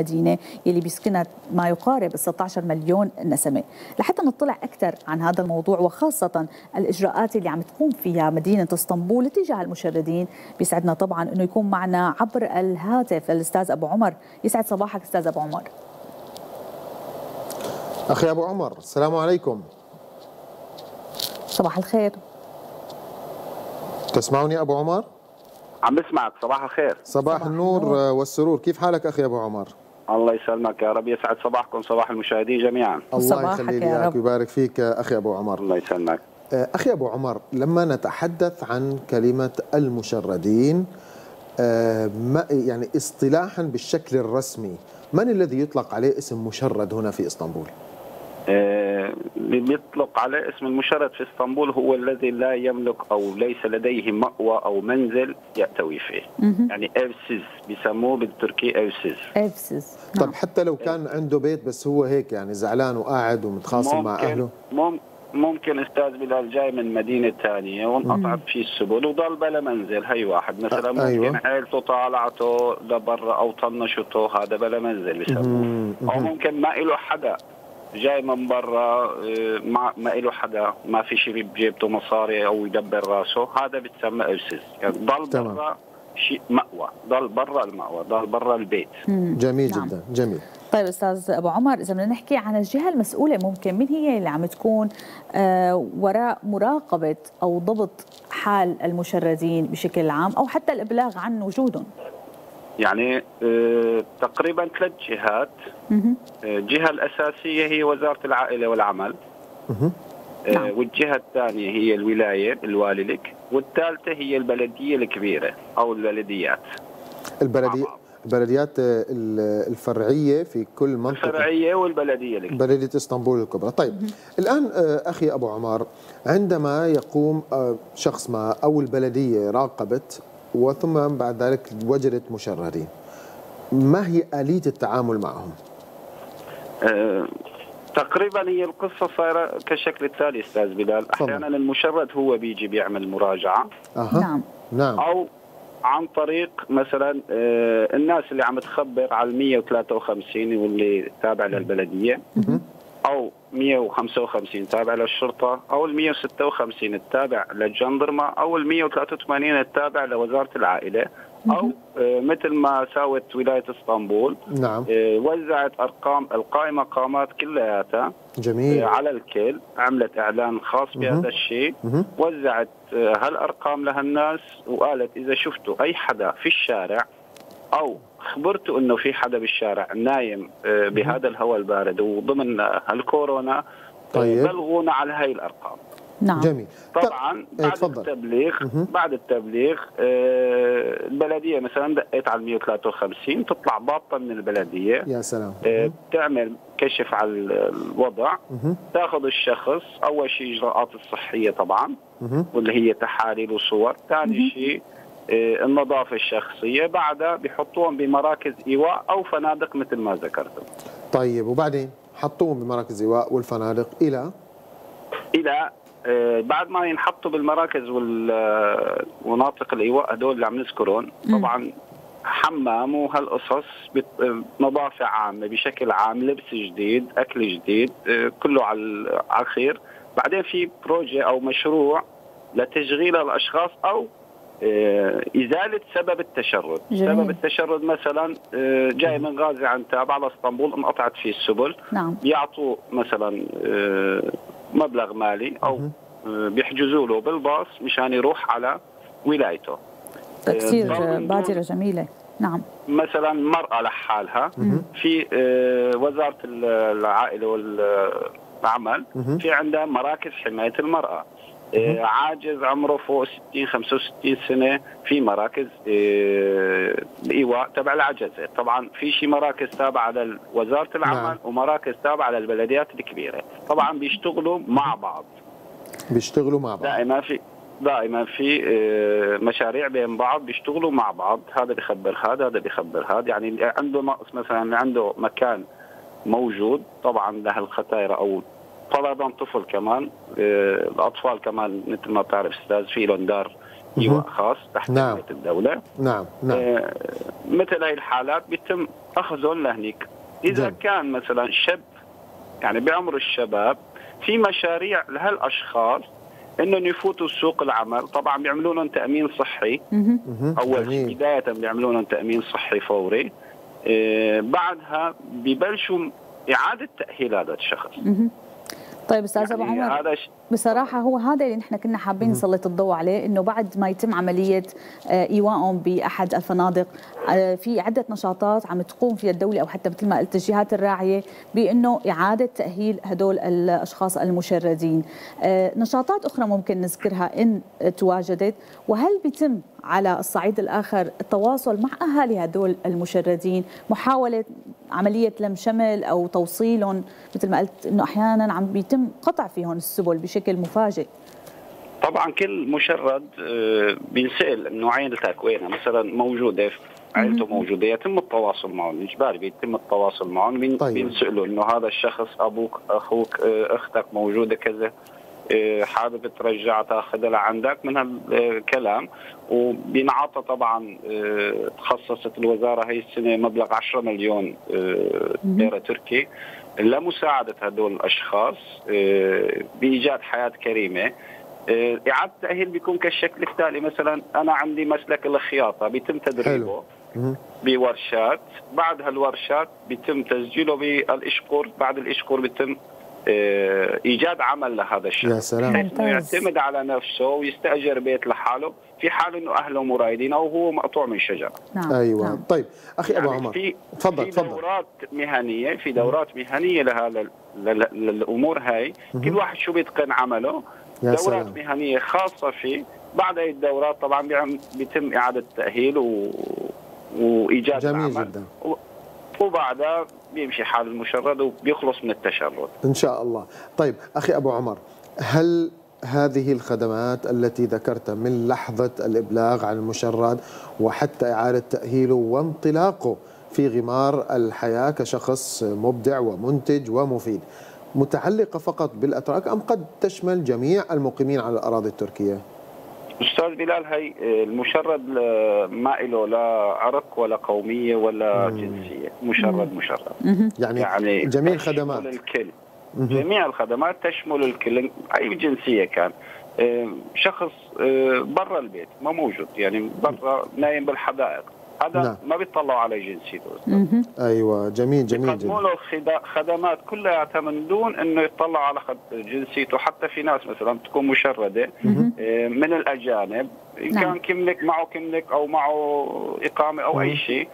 المدينة يلي بيسكنها ما يقارب 16 مليون نسمة. لحتى نطلع أكثر عن هذا الموضوع وخاصة الإجراءات اللي عم تقوم فيها مدينة إسطنبول تجاه المشردين بيسعدنا طبعا أنه يكون معنا عبر الهاتف الأستاذ أبو عمر. يسعد صباحك أستاذ أبو عمر. أخي أبو عمر السلام عليكم. صباح الخير. تسمعني أبو عمر؟ عم بسمعك صباح الخير. صباح, صباح النور, النور. والسرور. كيف حالك أخي أبو عمر؟ الله يسلمك يا رب. يسعد صباحكم صباح المشاهدين جميعا. الله يخلي لي اياك ويبارك فيك أخي أبو عمر. الله يسلمك. أخي أبو عمر لما نتحدث عن كلمة المشردين ما يعني اصطلاحا بالشكل الرسمي من الذي يطلق عليه اسم مشرد هنا في إسطنبول؟ اللي بيطلق عليه اسم المشرد في اسطنبول هو الذي لا يملك أو ليس لديه مأوى أو منزل يأتوي فيه. يعني evsiz بيسموه بالتركي evsiz evsiz طب حتى لو كان عنده بيت بس هو هيك يعني زعلان وقاعد ومتخاصم مع أهله؟ ممكن ممكن أستاذ بلال جاي من مدينة ثانية وانقطعت فيه السبل وضل بلا منزل هي واحد. مثلا ممكن أيوة. عيلته طالعته لبرا أو طنشته هذا بلا منزل بسموه أو ممكن ما له حدا. جاي من برا ما ما له حدا ما في شيء بجيبته مصاري أو يدبر راسه. هذا بتسمى evsiz يعني ضل برا شيء مأوى. ضل برا المأوى. ضل برا البيت. جميل نعم. جدا. جميل. طيب أستاذ أبو عمر إذا بدنا نحكي عن الجهة المسؤولة ممكن من هي اللي عم تكون آه وراء مراقبة أو ضبط حال المشردين بشكل عام أو حتى الإبلاغ عن وجودهم؟ يعني آه تقريبا ثلاث جهات. الجهة الأساسية هي وزارة العائلة والعمل. آه والجهة الثانية هي الولاية الوالي لك. والثالثة هي البلدية الكبيرة أو البلديات. البلدية البلديات الفرعية في كل منطقة. الفرعية والبلدية الكبيرة بلدية إسطنبول الكبرى. طيب الآن أخي أبو عمار عندما يقوم شخص ما أو البلدية راقبت وثم بعد ذلك وجدت مشردين ما هي آلية التعامل معهم؟ أه تقريبا هي القصة صايرة كالشكل التالي أستاذ بلال. أحيانا المشرد هو بيجي بيعمل مراجعة. أه. نعم. نعم. أو عن طريق مثلا آه الناس اللي عم تخبر على ال 153 واللي تابع للبلدية. أو 155 تابع للشرطة أو ال 156 التابع للجندرمة أو ال 183 التابع لوزارة العائلة أو مثل ما ساوت ولاية إسطنبول نعم. وزعت أرقام القائمة قامات كلياتها جميل. على الكل عملت إعلان خاص بهذا الشيء وزعت هالأرقام لهالناس وقالت إذا شفتوا أي حدا في الشارع أو خبرتوا إنه في حدا بالشارع نايم بهذا الهواء البارد وضمن هالكورونا طيب. بلغونا على هاي الأرقام. نعم. جميل. طبعا بعد اتفضل. التبليغ بعد التبليغ البلديه مثلا دقيت على 153 تطلع ضابطه من البلدية. يا سلام. تعمل كشف على الوضع. تاخذ الشخص أول شيء إجراءات الصحية طبعا واللي هي تحاليل وصور. ثاني شيء النظافة الشخصية بعدها بيحطوهم بمراكز إيواء أو فنادق مثل ما ذكرت طيب وبعدين حطوهم بمراكز إيواء والفنادق إلى؟ إلى بعد ما ينحطوا بالمراكز والمناطق الإيواء هدول اللي عم نذكرهم طبعا حمام وهالقصص نظافة عامة بشكل عام لبس جديد أكل جديد كله على الخير. بعدين في proje أو مشروع لتشغيل الأشخاص أو إزالة سبب التشرد. جميل. سبب التشرد مثلا جاي من غازي عنتاب على إسطنبول انقطعت فيه السبل. نعم. يعطوا مثلا مبلغ مالي أو بيحجزوا له بالباص مشان يروح على ولايته. كثير بادرة جميلة. نعم. مثلا مرأة لحالها. في وزارة العائلة والعمل. في عندها مراكز حماية المرأة. عاجز عمره فوق 60 65 سنة. في مراكز الايواء تبع العجزة، طبعا في شي مراكز تابعة لوزارة العمل نعم. ومراكز تابعة للبلديات الكبيرة، طبعا بيشتغلوا مع بعض. بيشتغلوا مع بعض. دائما في دائما في مشاريع بين بعض بيشتغلوا مع بعض، هذا بيخبر هذا هذا بيخبر هذا، يعني عنده نقص مثلا عنده مكان موجود طبعا له الختايره أو فرضا طفل كمان الأطفال كمان مثل ما بتعرف أستاذ في لهم دار ايواء خاص تحت نعم. الدولة نعم نعم آه، مثل هاي الحالات بيتم اخذهم لهنيك إذا جميل. كان مثلا شاب يعني بعمر الشباب في مشاريع لهالأشخاص إنهم يفوتوا سوق العمل طبعا بيعملوا لهم تأمين صحي. أول. شيء بداية بيعملوا لهم تأمين صحي فوري آه، بعدها ببلشوا إعادة تأهيل هذا الشخص. طيب أستاذ أبو يعني عمر بصراحة هو هذا اللي نحن كنا حابين نسلط الضوء عليه إنه بعد ما يتم عملية آه، ايوائهم بأحد الفنادق آه، في عدة نشاطات عم تقوم فيها الدولة أو حتى مثل ما قلت الجهات الراعية بإنه إعادة تأهيل هدول الأشخاص المشردين. آه، نشاطات أخرى ممكن نذكرها إن تواجدت وهل بيتم على الصعيد الآخر التواصل مع أهالي هدول المشردين محاولة عملية لم شمل أو توصيلهم مثل ما قلت إنه أحيانا عم بيتم قطع فيهم السبل بشكل مفاجئ. طبعا كل مشرد آه، بينسأل انه عائلتك وينها مثلا موجودة في عائلته موجودة يتم التواصل معهم. اجباري بيتم التواصل معهم بين- طيب. بينسالوا إنه هذا الشخص أبوك أخوك آه، أختك موجودة كذا. حابب ترجع تاخذها لعندك من هالكلام. وبينعطى طبعا آه، تخصصت الوزارة هي السنة مبلغ 10 مليون ليره تركي لمساعدة هدول الأشخاص بإيجاد حياة كريمة. إعادة التأهيل بيكون كالشكل التالي. مثلا أنا عندي مسلك الخياطة بيتم تدريبه. بورشات. بعد هالورشات بيتم تسجيله بالإشقور بعد الإشقور بيتم آه، إيجاد عمل لهذا الشخص. يا سلام. يعتمد على نفسه ويستأجر بيت لحاله في حال إنه أهله مرايدين أو هو مقطوع من شجرة. نعم أيوه. نعم. طيب أخي أبو يعني عمر في تفضل في تفضل. دورات مهنية في دورات مهنية لهذا لل- للأمور هاي. كل واحد شو بيتقن عمله. يا دورات سلام. مهنية خاصة فيه بعد هي الدورات طبعا بيتم إعادة التاهيل و... وإيجاد جميل العمل جدا. وبعدها بيمشي حال المشرد وبيخلص من التشرد إن شاء الله طيب أخي أبو عمر هل هذه الخدمات التي ذكرت من لحظة الإبلاغ عن المشرد وحتى إعادة تأهيله وانطلاقه في غمار الحياة كشخص مبدع ومنتج ومفيد متعلقة فقط بالأتراك أم قد تشمل جميع المقيمين على الأراضي التركية؟ أستاذ بلال هي المشرد ل- ما له لا عرق ولا قومية ولا جنسية. مشرد مشرد. يعني, يعني جميع الخدمات. الكل. جميع الخدمات تشمل الكل. أي جنسية كان. آه، شخص آه، برا البيت ما موجود. يعني برا نايم بالحدائق. هذا نعم. ما بيطلعوا على جنسيته. أيوة جميل جميل جميل. له خدمات كلها من دون إنه يطلعوا على جنسيته حتى في ناس مثلا تكون مشردة آه، من الأجانب. إن نعم. كان كملك معه كملك أو معه إقامة أو أي شيء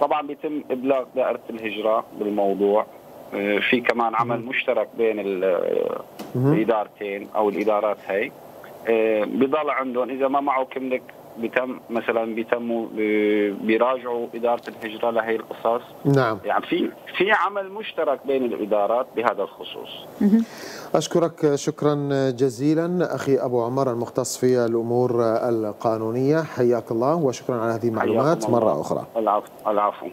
طبعا بيتم إبلاغ دائرة الهجرة بالموضوع. آه، في كمان عمل مشترك بين ال- الإدارتين أو الإدارات هي آه، بضل عندهم إذا ما معه كملك بتم مثلا بيتموا ب- بيراجعوا إدارة الهجرة لهي القصص. نعم. يعني في في عمل مشترك بين الإدارات بهذا الخصوص. أشكرك شكرا جزيلا أخي أبو عمر المختص في الأمور القانونية. حياك الله وشكرا على هذه المعلومات. مرة أخرى. العفو العفو.